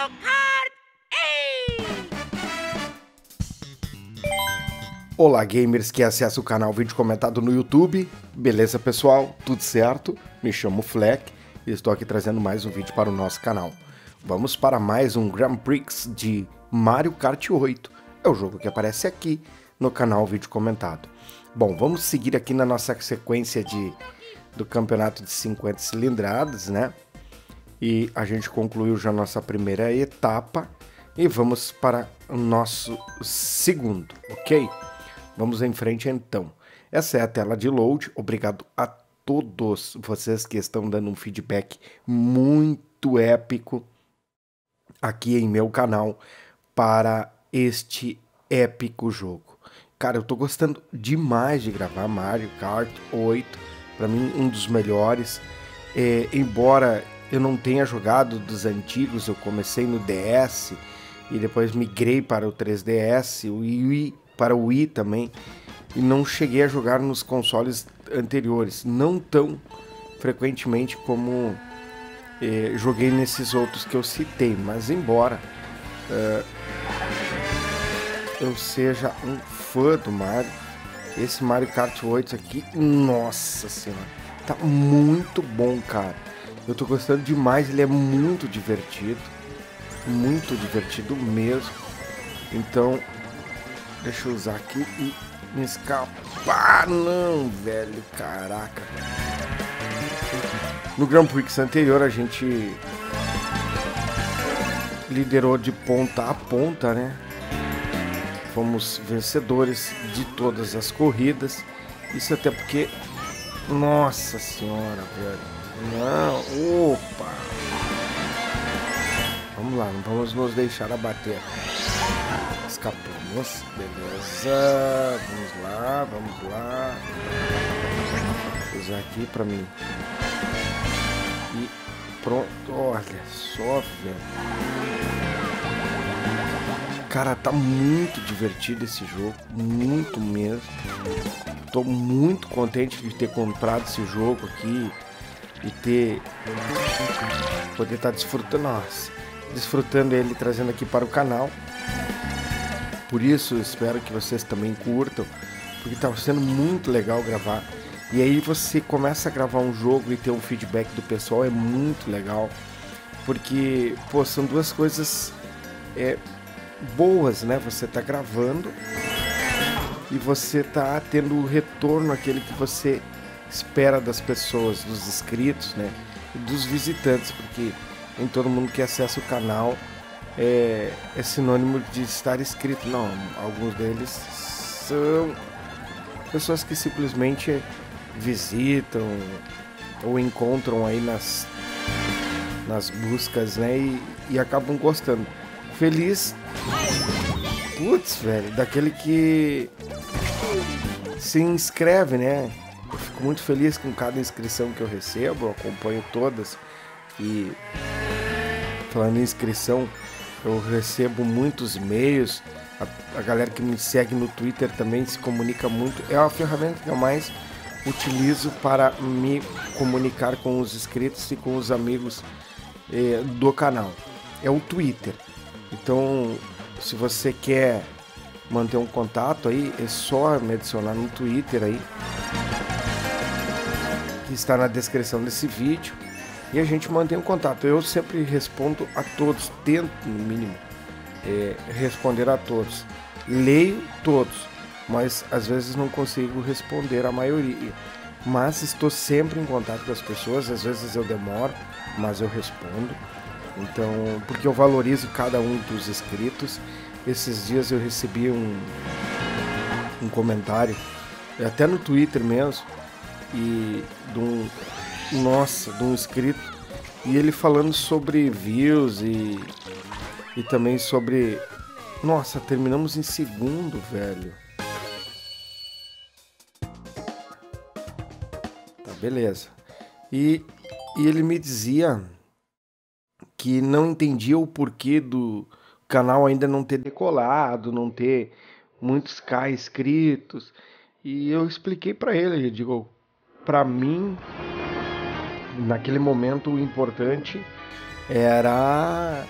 Mario Kart 8! Olá, gamers que acessam o canal Vídeo Comentado no YouTube. Beleza, pessoal? Tudo certo? Me chamo Fleck e estou aqui trazendo mais um vídeo para o nosso canal. Vamos para mais um Grand Prix de Mario Kart 8. É o jogo que aparece aqui no canal Vídeo Comentado. Bom, vamos seguir aqui na nossa sequência de, do campeonato de 50 cilindradas, né? E a gente concluiu já nossa primeira etapa e vamos para o nosso segundo, ok? Vamos em frente então. Essa é a tela de load. Obrigado a todos vocês que estão dando um feedback muito épico aqui em meu canal para este épico jogo. Cara, eu tô gostando demais de gravar Mario Kart 8, para mim um dos melhores. É, embora eu não tenha jogado dos antigos, eu comecei no DS e depois migrei para o 3DS, o Wii para o Wii também, e não cheguei a jogar nos consoles anteriores, não tão frequentemente como eh, joguei nesses outros que eu citei, mas embora uh, eu seja um fã do Mario, esse Mario Kart 8 aqui, nossa senhora, tá muito bom, cara. Eu tô gostando demais, ele é muito divertido, muito divertido mesmo. Então, deixa eu usar aqui e me escapar, não, velho, caraca. No Grand Prix anterior a gente liderou de ponta a ponta, né? Fomos vencedores de todas as corridas. Isso até porque, nossa senhora, velho. Não, opa. Vamos lá, não vamos nos deixar abater. Escapamos, beleza. Vamos lá, vamos lá. Vou usar aqui pra mim. E pronto, olha só, velho. Cara, tá muito divertido esse jogo, muito mesmo. Tô muito contente de ter comprado esse jogo aqui e ter poder estar tá desfrutando, nossa, desfrutando ele trazendo aqui para o canal. Por isso, espero que vocês também curtam, porque tá sendo muito legal gravar. E aí você começa a gravar um jogo e ter um feedback do pessoal é muito legal, porque pô, são duas coisas é, boas, né? Você tá gravando e você tá tendo o retorno aquele que você espera das pessoas, dos inscritos, né? E dos visitantes, porque nem todo mundo que acessa o canal é, é sinônimo de estar inscrito. Não, alguns deles são pessoas que simplesmente visitam ou encontram aí nas, nas buscas, né? E, e acabam gostando. Feliz. Putz, velho, daquele que se inscreve, né? Eu fico muito feliz com cada inscrição que eu recebo, eu acompanho todas. E falando em inscrição, eu recebo muitos e-mails. A, a, galera que me segue no Twitter também se comunica muito. É a ferramenta que eu mais utilizo para me comunicar com os inscritos e com os amigos eh, do canal. É o Twitter. Então, se você quer manter um contato aí, é só me adicionar no Twitter aí que está na descrição desse vídeo e a gente mantém o contato. Eu sempre respondo a todos, tento no mínimo é, responder a todos. Leio todos, mas às vezes não consigo responder a maioria. Mas estou sempre em contato com as pessoas, às vezes eu demoro, mas eu respondo. Então, porque eu valorizo cada um dos inscritos. Esses dias eu recebi um, um comentário, até no Twitter mesmo, e de um nossa, de um inscrito e ele falando sobre views e e também sobre nossa, terminamos em segundo, velho. Tá, beleza. E, e ele me dizia que não entendia o porquê do canal ainda não ter decolado, não ter muitos K inscritos. E eu expliquei para ele, eu digo, para mim, naquele momento, o importante era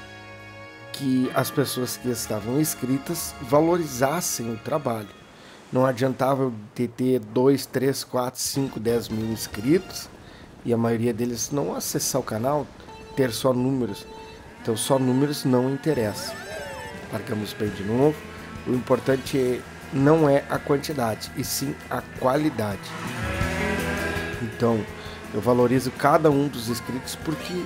que as pessoas que estavam inscritas valorizassem o trabalho. Não adiantava eu ter, ter 2, 3, 4, 5, 10 mil inscritos e a maioria deles não acessar o canal, ter só números. Então só números não interessa. Largamos bem de novo. O importante é, não é a quantidade, e sim a qualidade. Então, eu valorizo cada um dos inscritos porque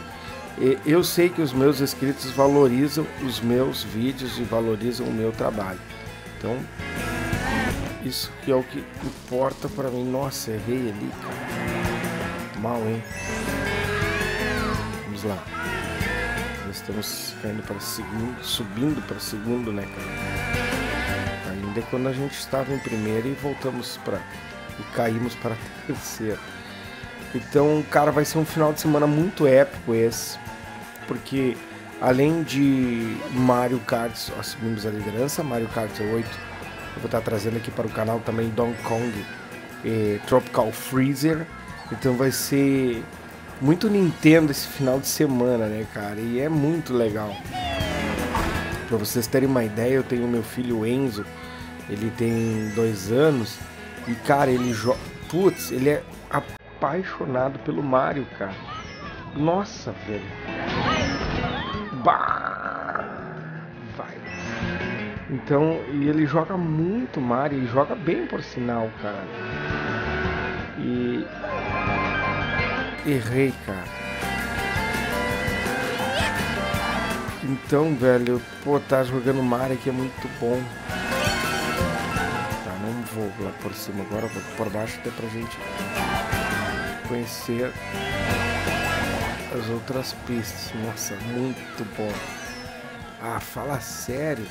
eu sei que os meus inscritos valorizam os meus vídeos e valorizam o meu trabalho. Então, isso que é o que importa para mim. Nossa, errei ali, cara. Mal, hein? Vamos lá. Nós estamos caindo para segundo, subindo para segundo, né, cara? Ainda é quando a gente estava em primeiro e voltamos para e caímos para terceiro. Então, cara, vai ser um final de semana muito épico esse porque além de Mario Kart, assumimos a liderança, Mario Kart 8, eu vou estar trazendo aqui para o canal também Donkey Kong e Tropical Freezer, então vai ser muito Nintendo esse final de semana, né, cara? E é muito legal. Para vocês terem uma ideia, eu tenho meu filho Enzo, ele tem dois anos e, cara, ele joga. Putz, ele é apaixonado pelo Mario, cara. Nossa, velho. Bah! Vai. Então, e ele joga muito Mario, e joga bem por sinal, cara. E. Errei, cara. Então, velho, pô, tá jogando Mario aqui é muito bom. Tá, não vou lá por cima agora, vou por baixo até pra gente conhecer as outras pistas. Nossa, muito bom. Ah, fala sério.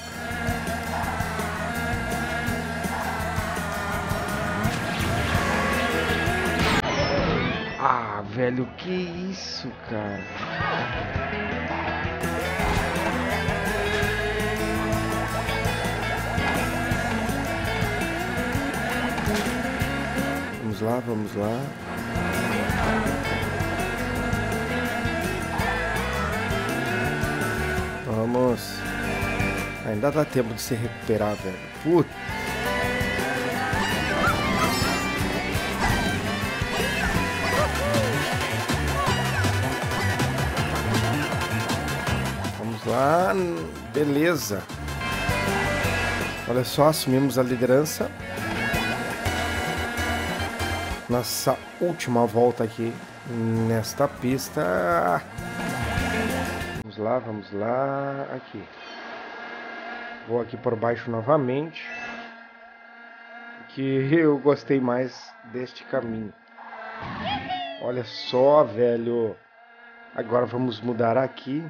Ah, velho, que isso, cara? Vamos lá, vamos lá. Ainda dá tempo de se recuperar, velho. Puta. Vamos lá. Beleza. Olha só, assumimos a liderança. Nossa última volta aqui nesta pista. Vamos lá, vamos lá. Aqui. Vou aqui por baixo novamente. Que eu gostei mais deste caminho. Olha só, velho. Agora vamos mudar aqui.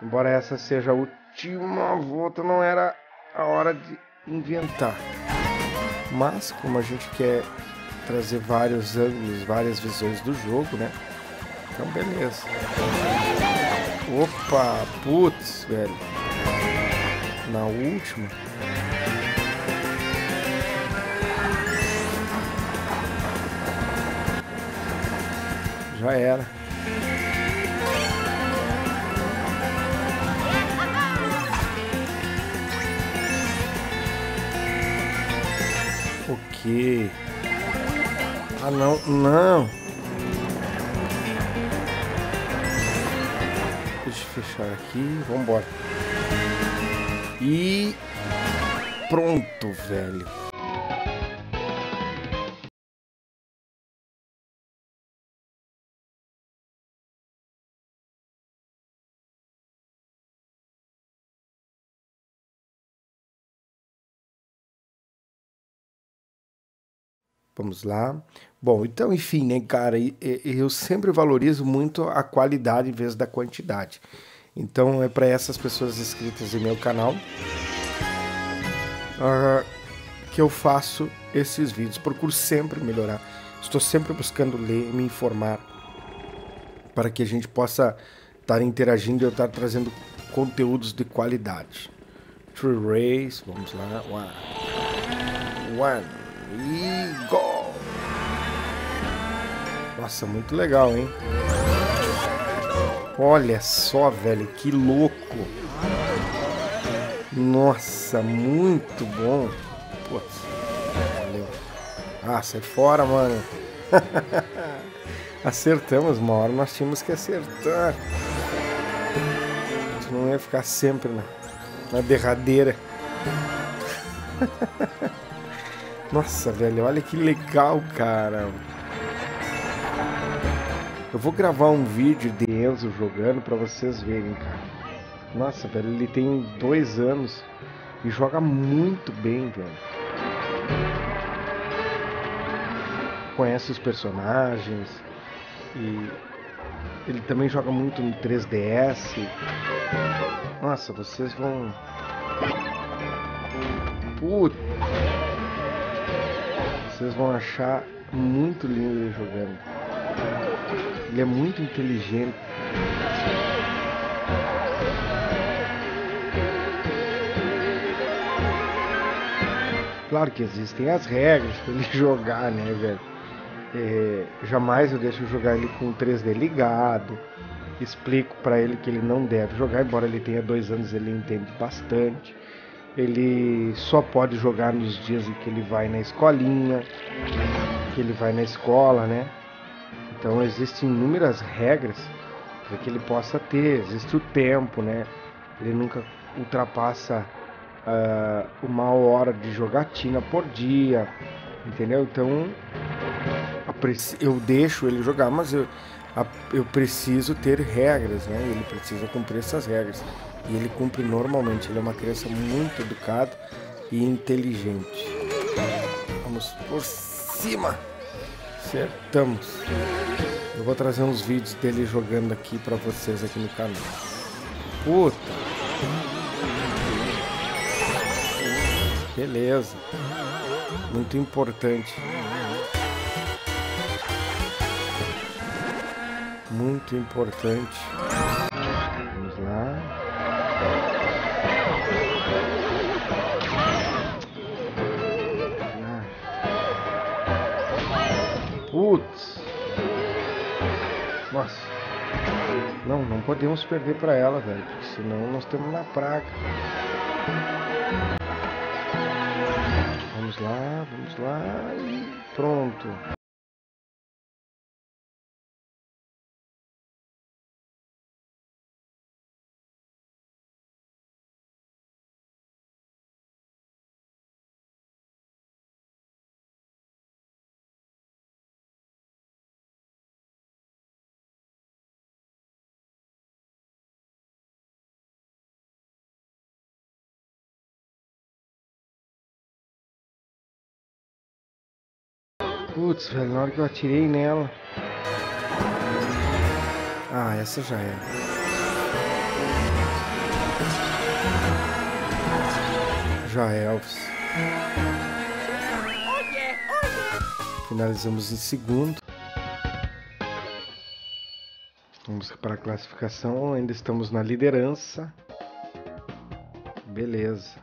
Embora essa seja a última volta, não era a hora de inventar. Mas como a gente quer trazer vários ângulos, várias visões do jogo, né? Então beleza. Opa, putz, velho. Na última. Já era. Ok. Ah, não, não. fechar aqui. Vamos embora. E pronto, velho. Vamos lá. Bom, então, enfim, né, cara, eu sempre valorizo muito a qualidade em vez da quantidade. Então, é para essas pessoas inscritas em meu canal uh, que eu faço esses vídeos. Procuro sempre melhorar. Estou sempre buscando ler, me informar, para que a gente possa estar interagindo e eu estar trazendo conteúdos de qualidade. True Race, vamos lá. One. One. E go! Nossa, muito legal, hein? Olha só, velho, que louco. Nossa, muito bom. Putz, valeu. Ah, sai fora, mano. Acertamos, uma hora nós tínhamos que acertar. A gente não ia ficar sempre na, na derradeira. Nossa, velho, olha que legal, cara. Eu vou gravar um vídeo de Enzo jogando para vocês verem, cara. Nossa, velho, ele tem dois anos e joga muito bem, velho. Conhece os personagens e ele também joga muito no 3DS. Nossa, vocês vão. Puta! Vocês vão achar muito lindo ele jogando. Ele é muito inteligente. Claro que existem as regras para ele jogar, né, velho? É, jamais eu deixo jogar ele com o 3D ligado. Explico para ele que ele não deve jogar, embora ele tenha dois anos, ele entende bastante. Ele só pode jogar nos dias em que ele vai na escolinha, que ele vai na escola, né? Então existem inúmeras regras para que ele possa ter. Existe o tempo, né? Ele nunca ultrapassa uh, uma hora de jogatina por dia, entendeu? Então eu deixo ele jogar, mas eu, eu preciso ter regras, né? Ele precisa cumprir essas regras. E ele cumpre normalmente. Ele é uma criança muito educada e inteligente. Vamos por cima! Acertamos. Eu vou trazer uns vídeos dele jogando aqui pra vocês aqui no canal. Puta. Beleza. Muito importante. Muito importante. Podemos perder para ela, velho. Porque senão nós estamos na praga. Vamos lá, vamos lá e pronto. Putz, velho, na hora que eu atirei nela. Ah, essa já é. Já é, Elvis. Finalizamos em segundo. Vamos para a classificação. Ainda estamos na liderança. Beleza.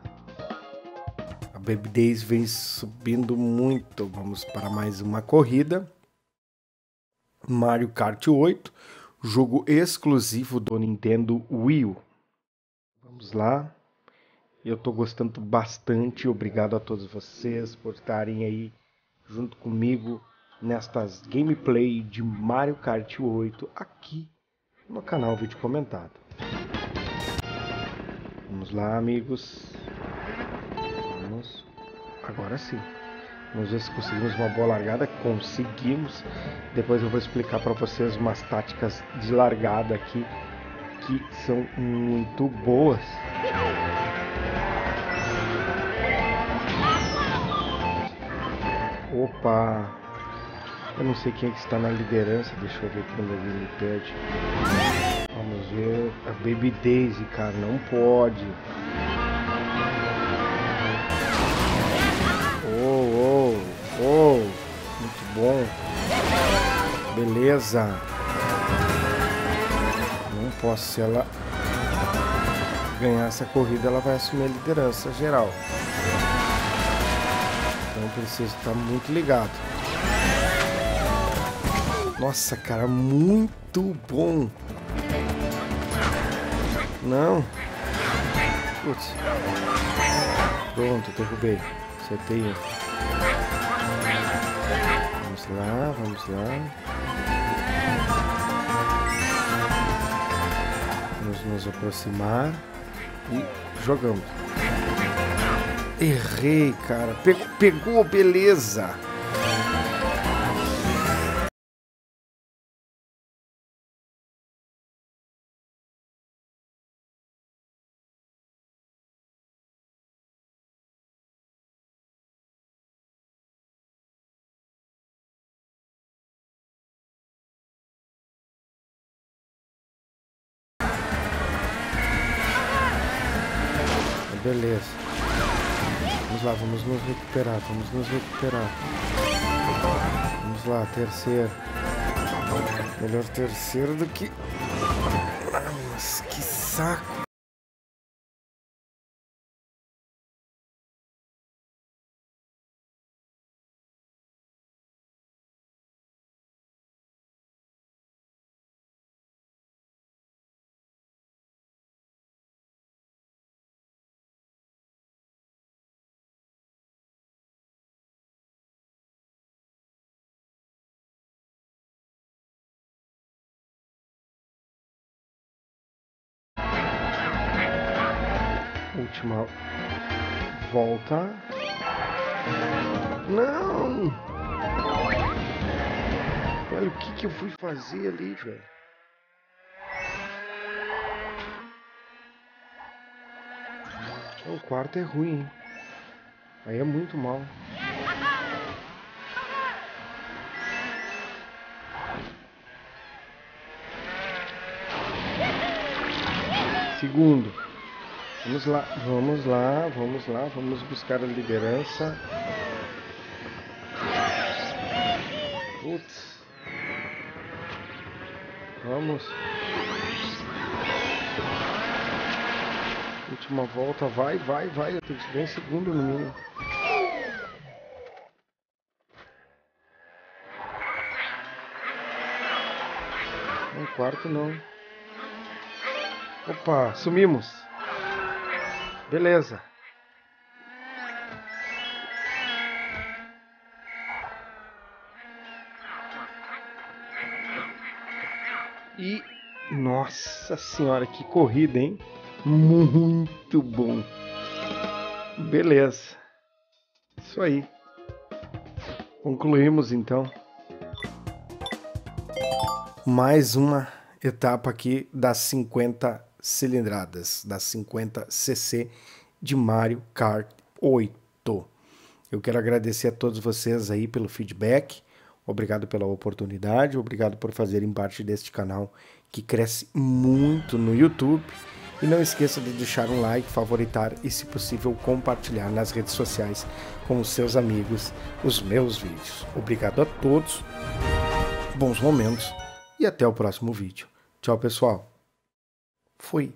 Baby Days vem subindo muito. Vamos para mais uma corrida. Mario Kart 8, jogo exclusivo do Nintendo Wii U. Vamos lá. Eu estou gostando bastante. Obrigado a todos vocês por estarem aí junto comigo nestas gameplay de Mario Kart 8 aqui no canal Vídeo Comentado. Vamos lá, amigos. Agora sim. Vamos ver se conseguimos uma boa largada. Conseguimos. Depois eu vou explicar para vocês umas táticas de largada aqui que são muito boas. Opa! Eu não sei quem é que está na liderança. Deixa eu ver aqui no meu gamepad. Vamos ver. A Baby Daisy, cara, não pode. Oh, muito bom. Beleza. Não posso, se ela ganhar essa corrida, ela vai assumir a liderança geral. Então preciso estar muito ligado. Nossa, cara, muito bom. Não. Putz. Pronto, derrubei. Acertei. Vamos lá, vamos lá. Vamos nos aproximar e jogamos. Errei, cara. Pegou, pegou beleza. Beleza. Vamos lá, vamos nos recuperar, vamos nos recuperar. Vamos lá, terceiro. Melhor terceiro do que. Nossa, que saco. Última volta. Não! Olha o que, que eu fui fazer ali, velho. O quarto é ruim, hein? Aí é muito mal. Segundo. Vamos lá, vamos lá, vamos lá, vamos buscar a liderança. Putz. Vamos. Última volta, vai, vai, vai. Eu tenho que em segundo no mínimo. Um quarto não. Opa, sumimos. Beleza. E nossa senhora, que corrida, hein? Muito bom. Beleza. Isso aí. Concluímos então mais uma etapa aqui das 50 cilindradas das 50 cc de Mario Kart 8. Eu quero agradecer a todos vocês aí pelo feedback. Obrigado pela oportunidade, obrigado por fazerem parte deste canal que cresce muito no YouTube. E não esqueça de deixar um like, favoritar e, se possível, compartilhar nas redes sociais com os seus amigos os meus vídeos. Obrigado a todos, bons momentos e até o próximo vídeo. Tchau, pessoal! Fui.